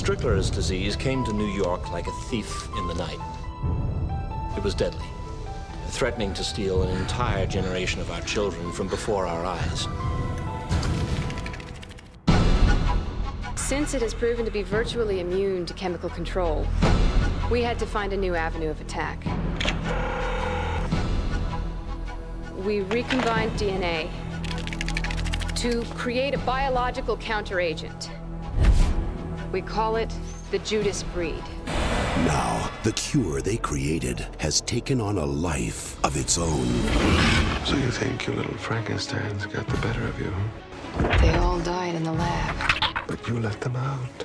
Strickler's disease came to New York like a thief in the night. It was deadly, threatening to steal an entire generation of our children from before our eyes. Since it has proven to be virtually immune to chemical control, we had to find a new avenue of attack. We recombined DNA to create a biological counteragent. We call it the Judas breed. Now, the cure they created has taken on a life of its own. So you think your little Frankenstein's got the better of you? They all died in the lab. But you let them out.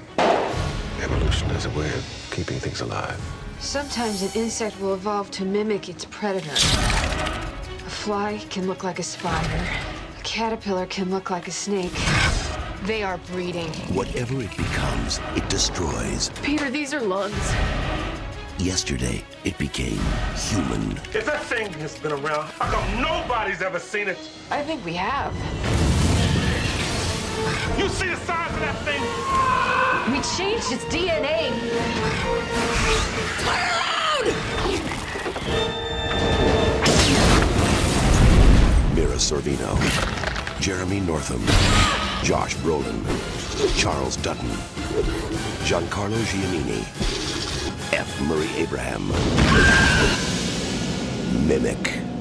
Evolution is a way of keeping things alive. Sometimes an insect will evolve to mimic its predator. A fly can look like a spider. A caterpillar can look like a snake. They are breeding. Whatever it becomes, it destroys. Peter, these are lungs. Yesterday, it became human. If that thing has been around, how come nobody's ever seen it? I think we have. You see the size of that thing? We changed its DNA. Mira Sorvino, Jeremy Northam, Josh Brolin, Charles Dutton, Giancarlo Giannini, F. Murray Abraham, Mimic.